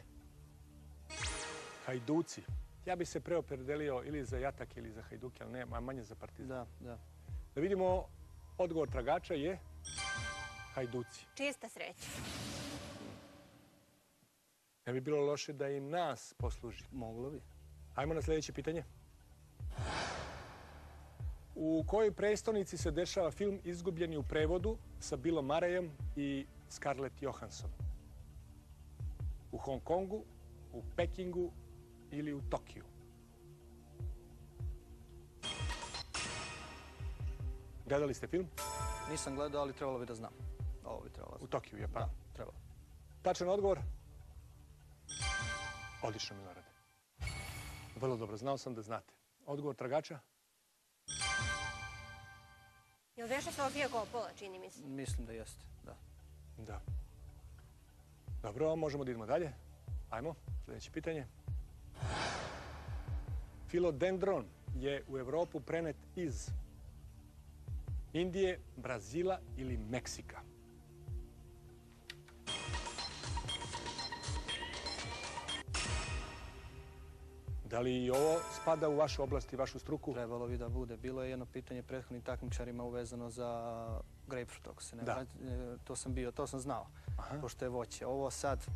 Hajduci. Ja bi se preopredelio ili za jatak ili za hajduke, ali ne, a manje za partizan. Da, da. Da vidimo odgovor tragača je hajduci. Čista sreća. Ne bi bilo loše da i nas posluži. Moglo bi. Ajmo na sljedeće pitanje. U kojoj prestonici se dešava film Izgubljeni u prevodu sa Billom Murrayem i Scarlett Johansson? U Hong Kongu, u Pekingu ili u Tokiju? Gledali ste film? Nisam gledao, ali trebalo bi da znam. Ovo bi trebalo U znam. Tokiju, Japan. Da, trebalo. Tačan odgovor? Odlično, Milorade. Vrlo dobro, znao sam da znate. Odgovor tragača? Jel veša Sofija Coppola, čini mi se? Mislim da jeste, da. Da. Dobro, možemo da idemo dalje. Ajmo, sljedeće pitanje. Filodendron je u Evropu prenet iz Indije, Brazila ili Meksika. Da li i ovo spada u vašu oblast i vašu struku? Trebalo bi da bude. Bilo je jedno pitanje prethodnim takmičarima uvezano za grapefruit, ako se ne Da. E, To sam bio, to sam znao, Aha. pošto je voće. Ovo sad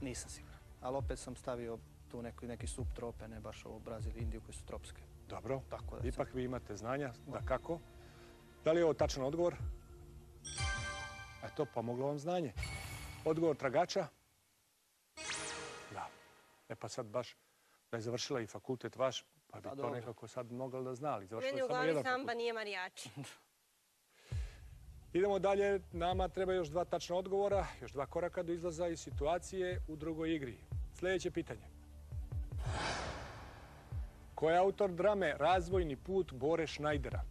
nisam siguran. Ali opet sam stavio tu neki, neki subtrope, ne baš ovo Brazil i Indiju koji su tropske. Dobro, Tako da ipak vi imate znanja, da kako. Da li je ovo tačan odgovor? Eto, pomoglo vam znanje. Odgovor tragača? Da. E pa sad baš da je završila i fakultet vaš, pa bi Pa to nekako sad mogla da zna, ali završila Meni u glavi samba nije marijači. (laughs) Idemo dalje, nama treba još dva tačna odgovora, još dva koraka do izlaza iz situacije u drugoj igri. Sljedeće pitanje. Ko je autor drame Razvojni put Bore Šnajdera?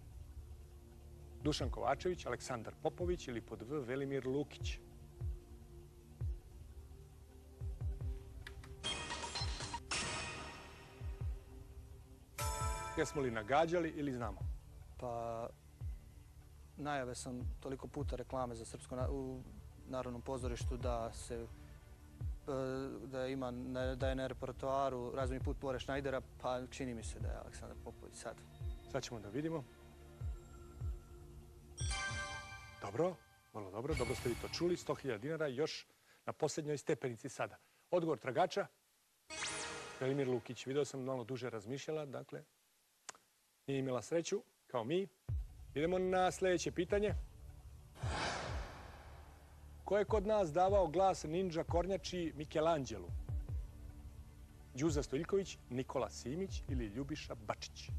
Dušan Kovačević, Aleksandar Popović ili pod V Velimir Lukić? Jesmo li nagađali ili znamo? Pa najave sam toliko puta reklame za srpsko na- u Narodnom pozorištu da se e, da ima da je na repertoaru razvojni put Bore Šnajdera, pa čini mi se da je Aleksandar Popović sad. Sad ćemo da vidimo. Dobro, vrlo dobro, dobro ste vi to čuli. 100.000 dinara još na posljednjoj stepenici sada. Odgovor tragača? Velimir Lukić. Video sam malo duže razmišljala, dakle, nije imala sreću, kao mi. Idemo na sljedeće pitanje. Ko je kod nas davao glas ninja kornjači Michelangelu? Đuza Stojiljković, Nikola Simić ili Ljubiša Bačić?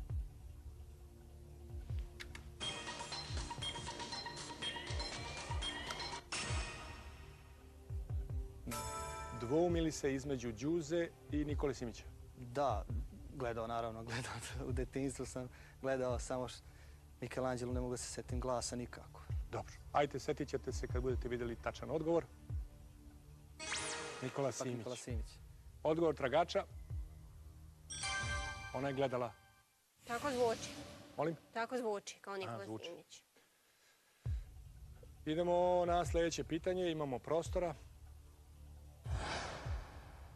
Dvoumili se između Đuze i Nikole Simića. Da, gledao naravno, (laughs) gledao u detinjstvu sam gledao samo š... Michelangelo, ne mogu se setim glasa nikako. Dobro. Ajde, setit ćete se kad budete vidjeli tačan odgovor. Nikola Simić. Nikola Simić. Odgovor tragača. Ona je gledala. Tako zvuči. Molim? Tako zvuči, kao Nikola zvuči. Simić. Idemo na sljedeće pitanje. Imamo prostora.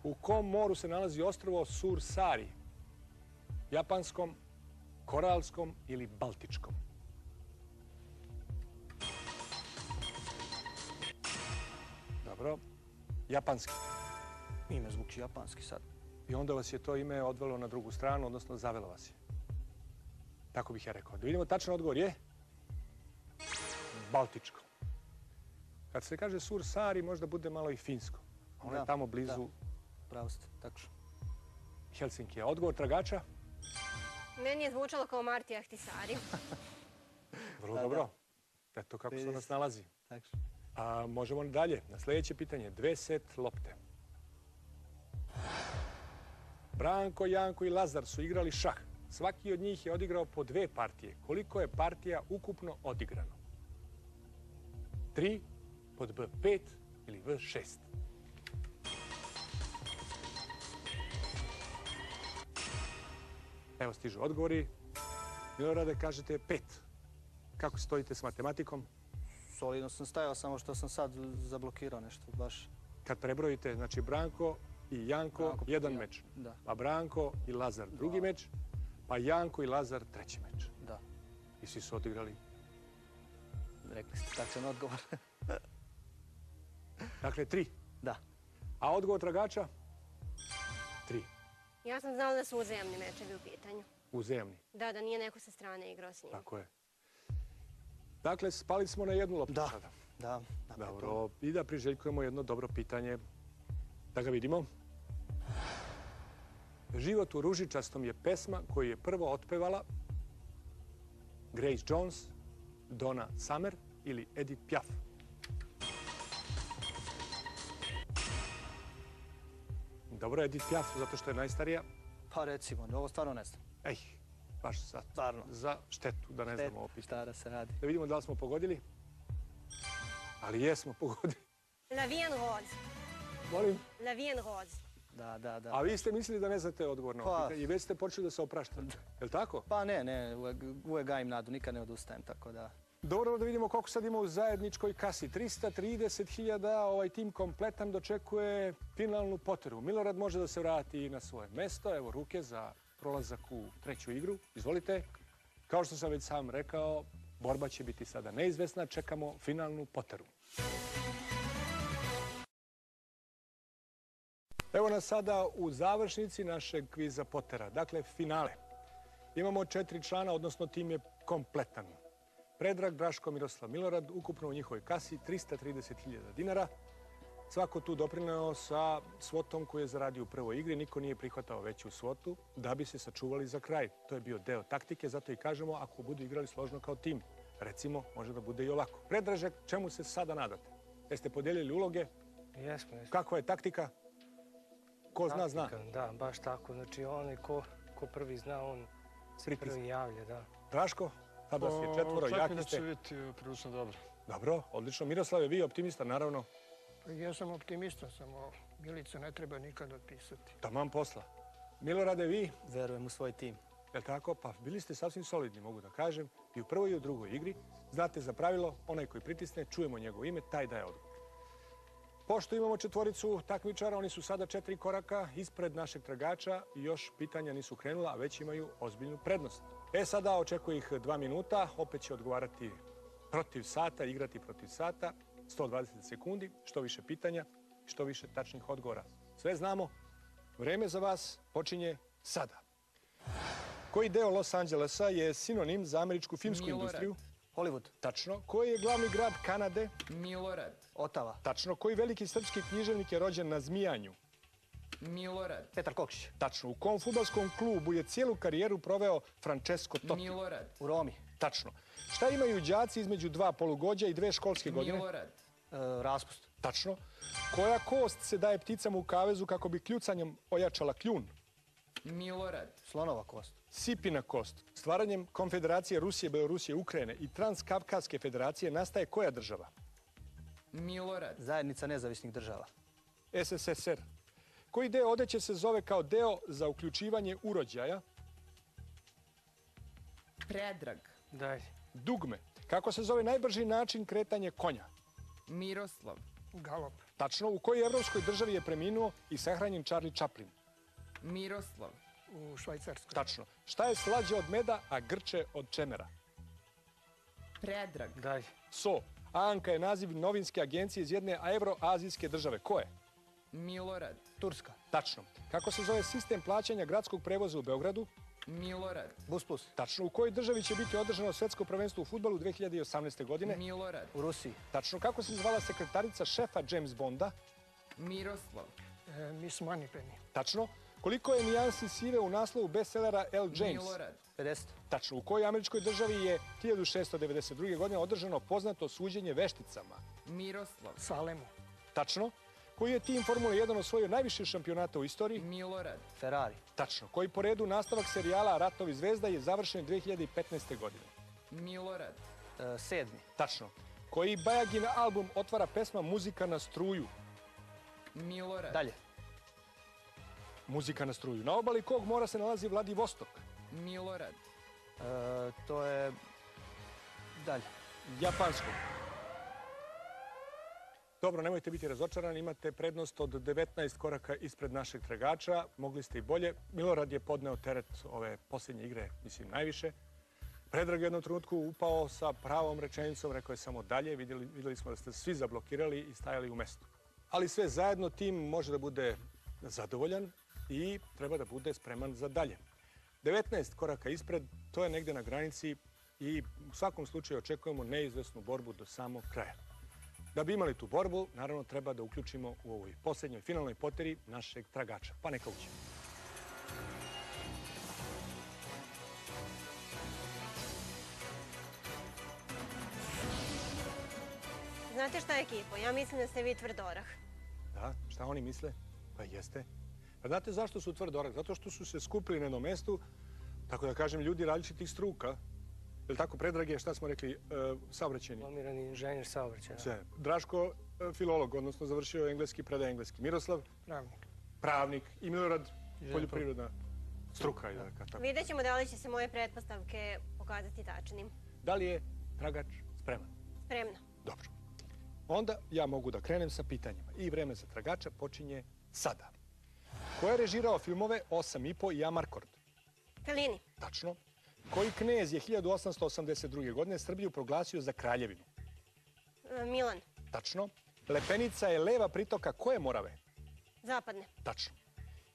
U kom moru se nalazi ostrovo Sursari? Japanskom, Koralskom ili Baltičkom? Dobro. Japanski. Ime zvuči japanski sad. I onda vas je to ime odvelo na drugu stranu, odnosno zavelo vas je. Tako bih ja rekao. Da vidimo tačan odgovor je Baltičko. Kad se kaže Sur Sari, možda bude malo i finsko. Ono je Da, tamo blizu Pravo ste, tačno. Helsinkija. Odgovor tragača? Meni je zvučalo kao Marti Ahtisari. (laughs) Vrlo Da, dobro. Eto kako se nas nalazi. tačno. A možemo dalje. Na sljedeće pitanje. Dve set lopte. Branko, Janko i Lazar su igrali šah. Svaki od njih je odigrao po dve partije. Koliko je partija ukupno odigrano? Tri, pod B5 ili V6. Evo stižu odgovori. Milorade, kažete pet. Kako stojite s matematikom? Solidno sam stajao, samo što sam sad zablokirao nešto, baš. Kad prebrojite, znači Branko i Janko, Branko, jedan ja- meč. Da, Pa Branko i Lazar drugi meč, pa Janko i Lazar treći meč. da. I svi su odigrali. Rekli ste tačan odgovor. Dakle, tri. da. A odgovor tragača? Tri. Ja sam znala da su uzajamni mečevi u pitanju. Uzemni. Da, da nije neko sa strane igrao s njim. Tako je. Dakle, spali smo na jednu loptu Da. sada. Da, napet Dobro. I da priželjkujemo jedno dobro pitanje. Da ga vidimo. Život u ružičastom je pesma koju je prvo otpevala Grace Jones, Donna Summer ili Edith Piaf. Dobro, Edith Piaf, zato što je najstarija. Pa recimo, ovo stvarno ne znam. Ej, baš sad. Stvarno. Za štetu, da ne Šteta, znamo ovo pitanje. Šta da se radi? Da vidimo da li smo pogodili. Ali jesmo pogodili. La Vie en Rose. Molim. La Vie en Rose. Da, da, da. A vi ste mislili da ne znate odgovor na Pa- i već ste počeli da se opraštate. (laughs) Je li tako? Pa ne, ne, uvijek gajim nadu, nikad ne odustajem, tako da... Dobro da vidimo koliko sad ima u zajedničkoj kasi. 330.000, ovaj tim kompletan dočekuje finalnu poteru. Milorad može da se vrati na svoje mesto. Evo ruke za prolazak u treću igru. Izvolite. Kao što sam već sam rekao, borba će biti sada neizvesna. Čekamo finalnu poteru. Evo nas sada u završnici našeg kviza potera. Dakle, finale. Imamo četiri člana, odnosno tim je kompletan. Predrag, Draško, Miroslav, Milorad, ukupno u njihovoj kasi 330.000 dinara. Svako tu doprineo sa svotom koju je zaradio u prvoj igri. Niko nije prihvatao veću svotu da bi se sačuvali za kraj. To je bio deo taktike, zato i kažemo ako budu igrali složno kao tim. Recimo, može da bude i ovako. Predražek, čemu se sada nadate? Jeste podijelili uloge? Jesmo, jesmo. Kakva je taktika? Ko zna, zna. Da, baš tako. Znači, onaj ko, ko prvi zna, on se prvi javlja, da. Draško, sad vas je četvoro, Očekujem jaki da će ste. biti prilično dobro. Dobro, odlično. Miroslave, vi optimista, naravno. Pa ja sam optimista, samo Milica ne treba nikad otpisati. Taman posla. Milorade, vi, Verujem u svoj tim. je tako? Pa bili ste sasvim solidni, mogu da kažem. I u prvoj i u drugoj igri. Znate za pravilo, onaj koji pritisne, čujemo njegovo ime, taj daje odgovor. Pošto imamo četvoricu takmičara, oni su sada četiri koraka ispred našeg tragača i još pitanja nisu krenula, a već imaju ozbiljnu prednost. E sada očekuje ih dva minuta, opet će odgovarati protiv sata, igrati protiv sata, 120 sekundi, što više pitanja, što više tačnih odgovora. Sve znamo, vreme za vas počinje sada. Koji deo Los Angelesa je sinonim za američku filmsku Milorad. industriju? Hollywood, Tačno. Koji je glavni grad Kanade? Milorad, Otava, Tačno. Koji veliki srpski književnik je rođen na Zmijanju? Milorad, Petar Kokšić, Tačno. U kom futbalskom klubu je cijelu karijeru proveo Francesco Totti? Milorad, u Romi, Tačno. Šta imaju đaci između dva polugođa i dve školske godine? Milorad, e, raspust, Tačno. Koja kost se daje pticama u kavezu kako bi kljucanjem ojačala kljun? Milorad, slonova kost, Sipina kost. Stvaranjem Konfederacije Rusije, Belorusije, Ukrajine i Transkavkaske federacije nastaje koja država? Milorad, zajednica nezavisnih država, SSSR. Koji deo odeće se zove kao deo za uključivanje urođaja? Predrag, Dalje. Dugme. Kako se zove najbrži način kretanja konja? Miroslav, Galop, Tačno, u kojoj evropskoj državi je preminuo i sahranjen Charlie Chaplin? Miroslav, u Švajcarskoj. Tačno. Šta je slađe od meda, a grče od čemera? Predrag, Dalje. So. Anka je naziv novinske agencije iz jedne evroazijske države. Ko je? Milorad, Turska, Tačno. Kako se zove sistem plaćanja gradskog prevoza u Beogradu? Milorad, Bus Plus, Tačno. U kojoj državi će biti održano svetsko prvenstvo u futbolu 2018. godine? Milorad, u Rusiji, Tačno. Kako se zvala sekretarica šefa James Bonda? Miroslav, E, Miss Moneypenny. Tačno. Koliko je nijansi sive u naslovu bestsellera L. James? Milorad, 50, Tačno. U kojoj američkoj državi je 1692. godine održano poznato suđenje vešticama? Miroslav, Salemu. Tačno. Koji je tim Formule 1 osvojio najviše šampionata u istoriji? Milorad, Ferrari. Tačno. Koji po redu nastavak serijala Ratovi zvezda je završen 2015. godine? Milorad, E, sedmi. Tačno. Koji Bajagin album otvara pesma Muzika na struju? Milorad, Dalje. Muzika na struju. Na obali kog mora se nalazi Vladivostok? Milorad, E, to je... Dalje. Japansko. Dobro, nemojte biti razočarani, imate prednost od 19 koraka ispred našeg tragača, mogli ste i bolje. Milorad je podneo teret ove posljednje igre, mislim, najviše. Predrag je jednom trenutku upao sa pravom rečenicom, rekao je samo dalje, vidjeli, vidjeli smo da ste svi zablokirali i stajali u mestu. Ali sve zajedno tim može da bude zadovoljan i treba da bude spreman za dalje. 19 koraka ispred, to je negde na granici i u svakom slučaju očekujemo neizvesnu borbu do samog kraja. Da bi imali tu borbu, naravno treba da uključimo u ovoj posljednjoj finalnoj poteri našeg tragača. Pa neka uđe. Znate šta, ekipo? Ja mislim da ste vi tvrdorah. Da, šta oni misle? Pa jeste. Pa znate zašto su tvrdorak? Zato što su se skupili na jednom mestu, tako da kažem, ljudi različitih struka. Je li tako, Predrage, šta smo rekli, e, saobraćeni? Inženjer saobraćaja. Sve. Draško, e, filolog, odnosno završio engleski, predaje engleski. Miroslav, Pravnik. pravnik. I Milorad, poljoprivredna struka. ka- tako. Vidjet ćemo da li će se moje pretpostavke pokazati tačnim. Da li je tragač spreman? Spremna. Dobro. Onda ja mogu da krenem sa pitanjima. I vreme za tragača počinje sada. Ko je režirao filmove 8,5 i Amarkord? Felini. Tačno. Koji knez je 1882. godine Srbiju proglasio za kraljevinu? E, Milan. Tačno. Lepenica je leva pritoka koje morave? Zapadne. Tačno.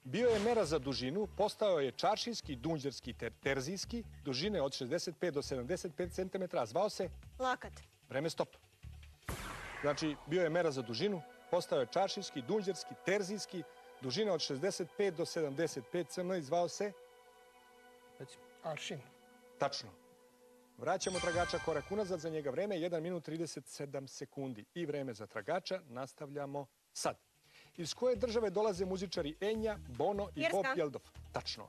Bio je mera za dužinu, postao je čaršinski, dunđerski te terzijski, dužine od 65 do 75 cm, a zvao se Lakat. vreme stop. Znači, bio je mera za dužinu, postao je čaršinski, dunđerski, terzijski, dužine od 65 do 75 cm, zvao se. Aršin. Tačno. Vraćamo tragača korak unazad za njega vreme, 1 minut 37 sekundi. I vreme za tragača nastavljamo sad. Iz koje države dolaze muzičari Enja, Bono i. Bob Geldof? Tačno.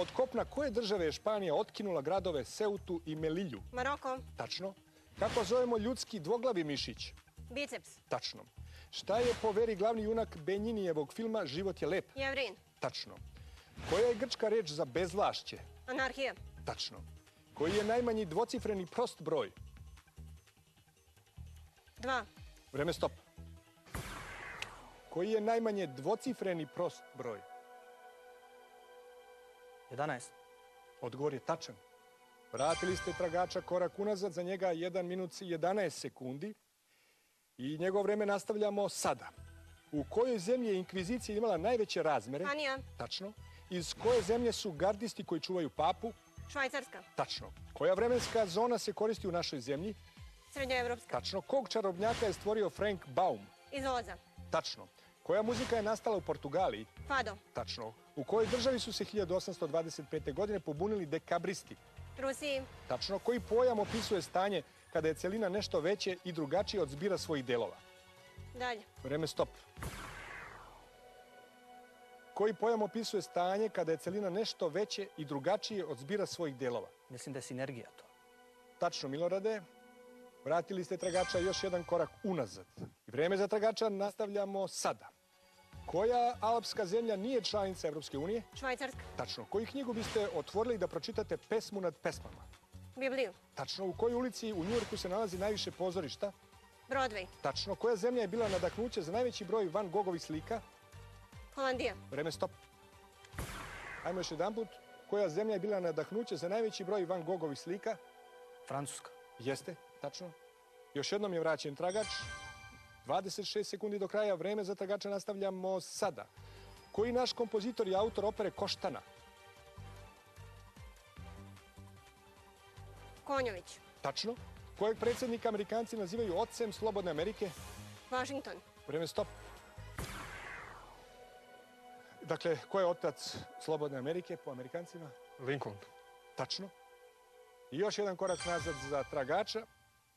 Od kopna koje države je Španija otkinula gradove Seutu i Melilju? Maroko. Tačno. Kako zovemo ljudski dvoglavi mišić? Biceps. Tačno. Šta je po veri glavni junak Benjinijevog filma Život je lep? Jevrin. Tačno. Koja je grčka reč za bezvlašće? Anarhija. Tačno. Koji je najmanji dvocifreni prost broj? Dva. Vreme stop. Koji je najmanje dvocifreni prost broj? 11. Odgovor je tačan. Vratili ste tragača korak unazad, za njega 1 minut i 11 sekundi. I njegovo vreme nastavljamo sada. U kojoj zemlji je inkvizicija imala najveće razmere? Španija. Tačno. Iz koje zemlje su gardisti koji čuvaju papu? Švajcarska. Tačno. Koja vremenska zona se koristi u našoj zemlji? Srednjoevropska. Tačno. Kog čarobnjaka je stvorio Frank Baum? Iz Oza. Tačno. Koja muzika je nastala u Portugaliji? Fado. Tačno. U kojoj državi su se 1825. godine pobunili dekabristi? Rusiji. Tačno. Koji pojam opisuje stanje kada je celina nešto veće i drugačije od zbira svojih delova? Dalje. Vreme stop. Koji pojam opisuje stanje kada je celina nešto veće i drugačije od zbira svojih delova? Mislim da je sinergija to. Tačno, Milorade. Vratili ste tragača još jedan korak unazad. I vreme za tragača nastavljamo sada. Koja alpska zemlja nije članica Evropske unije? Švajcarska. Tačno. Koju knjigu biste otvorili da pročitate pesmu nad pesmama? Bibliju. Tačno. U kojoj ulici u Njujorku se nalazi najviše pozorišta? Broadway. Tačno. Koja zemlja je bila nadahnuće za najveći broj Van Gogovih slika? Holandija. Vreme stop. Ajmo još jedan put. Koja zemlja je bila nadahnuće za najveći broj Van Gogovih slika? Francuska. Jeste, tačno. Još jednom je vraćen tragač. 26 sekundi do kraja. Vreme za tragača nastavljamo sada. Koji naš kompozitor je autor opere Koštana? Konjović. Tačno. Kojeg predsjednika Amerikanci nazivaju ocem Slobodne Amerike? Washington. Vreme stop. Dakle, ko je otac Slobodne Amerike po Amerikancima? Lincoln. Tačno. I još jedan korak nazad za tragača.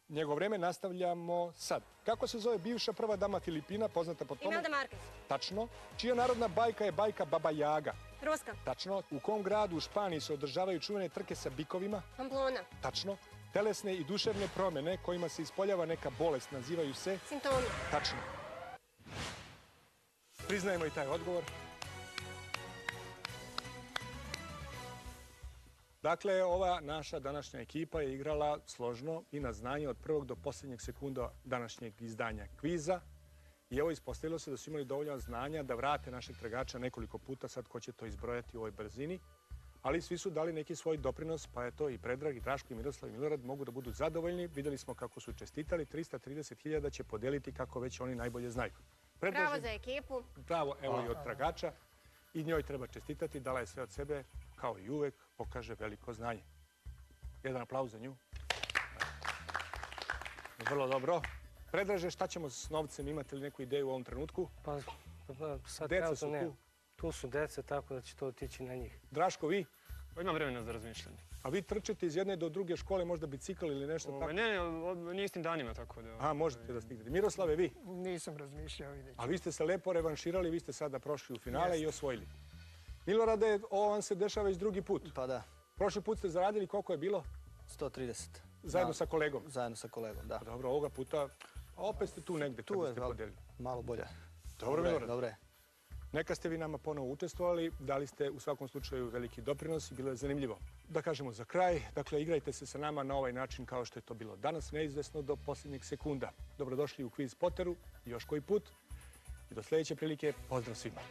njegovo vreme nastavljamo sad. Kako se zove bivša prva dama Filipina, poznata po tome? Imelda Marquez. Tačno. Čija narodna bajka je bajka Baba Jaga? Ruska. Tačno. U kom gradu u Španiji se održavaju čuvene trke sa bikovima? Pamplona. Tačno. Telesne i duševne promene kojima se ispoljava neka bolest nazivaju se? Simptomi. Tačno. Priznajemo i taj odgovor. Dakle, ova naša današnja ekipa je igrala složno i na znanje od prvog do posljednjeg sekunda današnjeg izdanja kviza. I evo ispostavilo se da su imali dovoljno znanja da vrate našeg tragača nekoliko puta, sad ko će to izbrojati u ovoj brzini. Ali svi su dali neki svoj doprinos, pa je to i Predrag, i Draško, i Miroslav, i Milorad mogu da budu zadovoljni. Videli smo kako su čestitali, 330.000 će podeliti kako već oni najbolje znaju. Bravo za ekipu. Bravo, evo i od tragača. I njoj treba čestitati, dala je sve od sebe, kao i uvek, pokaže veliko znanje. Jedan aplauz za nju. Vrlo dobro. Predraže, šta ćemo s novcem? Imate li neku ideju u ovom trenutku? Pa, pa sad Deca su ne. tu. Tu su deca, tako da će to otići na njih. Draško, vi? Pa Imam vremena za razmišljanje. A vi trčete iz jedne do druge škole, možda bicikl ili nešto Ovaj, tako? ne, ne, istim danima, tako da... A, možete da stignete. Miroslave, vi? Nisam razmišljao, vidjet ću. A vi ste se lepo revanširali, vi ste sada prošli u finale i osvojili. Milorade, ovo vam se dešava već drugi put. Pa da, Prošli put ste zaradili koliko je bilo? 130. Zajedno Da, sa kolegom. Zajedno sa kolegom, da. Dobro, ovoga puta a opet ste tu negde Tu je ste podelili. malo bolje. Dobro, Dobre, Milorad. Dobre. Neka ste vi nama ponovo učestvovali, dali ste u svakom slučaju veliki doprinos i bilo je zanimljivo. Da kažemo za kraj, dakle igrajte se sa nama na ovaj način kao što je to bilo danas, neizvesno do posljednjeg sekunda. Dobrodošli u Quiz Potteru još koji put i do sljedeće prilike pozdrav svima.